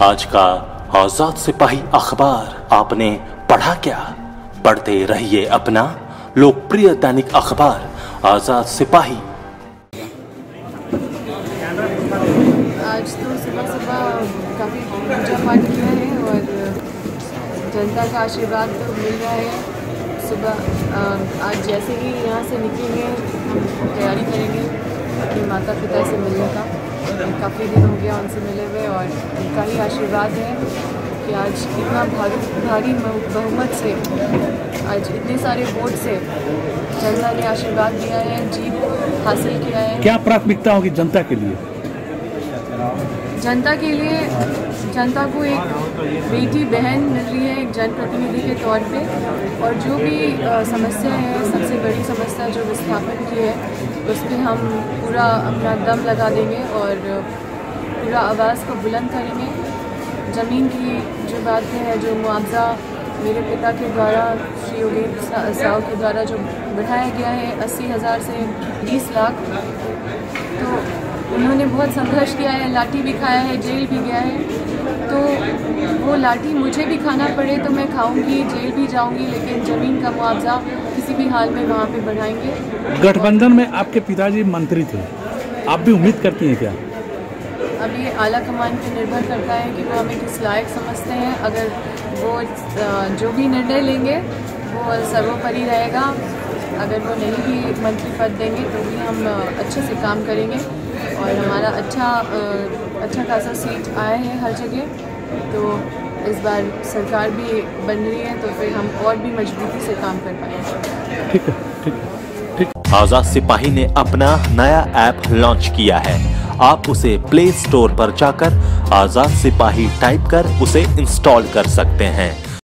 आज का आज़ाद सिपाही अखबार आपने पढ़ा क्या? पढ़ते रहिए अपना लोकप्रिय दैनिक अखबार, आज़ाद सिपाही। आज तो सुबह सुबह काफ़ी पूजा पाठ किया है और जनता का आशीर्वाद तो मिल रहा है। सुबह आज जैसे ही यहाँ से निकलेंगे, हम तैयारी करेंगे अपने माता पिता से मिलने का। काफ़ी दिन हो गया उनसे मिले हुए और उनका ही आशीर्वाद है कि आज इतना भारी भारी बहुमत से, आज इतने सारे वोट से जनता ने आशीर्वाद दिया है, जीत हासिल किया है। क्या प्राथमिकता होगी जनता के लिए? जनता के लिए, जनता को एक बेटी बहन मिल रही है एक जनप्रतिनिधि के तौर पे। और जो भी समस्या है, सबसे बड़ी समस्या जो विस्थापन की है, उस पर हम पूरा अपना दम लगा देंगे और पूरा आवाज़ को बुलंद करेंगे। ज़मीन की जो बातें हैं, जो मुआवजा मेरे पिता के द्वारा, श्री सा- साहु के द्वारा जो बढ़ाया गया है, अस्सी हज़ार से बीस लाख तो उन्होंने बहुत संघर्ष किया है लाठी भी खाया है जेल भी गया है। तो वो लाठी मुझे भी खाना पड़े तो मैं खाऊँगी जेल भी जाऊँगी लेकिन ज़मीन का मुआवजा किसी भी हाल में वहाँ पे बढ़ाएँगे। गठबंधन में आपके पिताजी मंत्री थे। आप भी उम्मीद करती हैं क्या? अब ये आला कमान पर निर्भर करता है कि वो हमें किस लायक समझते हैं। अगर वो जो भी निर्णय लेंगे वो सर्वोपरि रहेगा। अगर वो नहीं भी मंत्री पद देंगे तो भी हम अच्छे से काम करेंगे। और हमारा अच्छा अच्छा खासा सीट आया है हर जगह। तो इस बार सरकार भी बन रही है तो फिर हम और भी मजबूती से काम कर पाएँगे। ठीक है ठीक है ठीक आज़ाद सिपाही ने अपना नया ऐप लॉन्च किया है। आप उसे प्ले स्टोर पर जाकर आज़ाद सिपाही टाइप कर उसे इंस्टॉल कर सकते हैं।